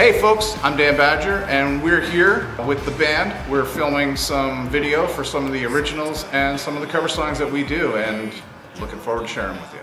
Hey folks, I'm Dan Badger and we're here with the band. We're filming some video for some of the originals and some of the cover songs that we do and looking forward to sharing with you.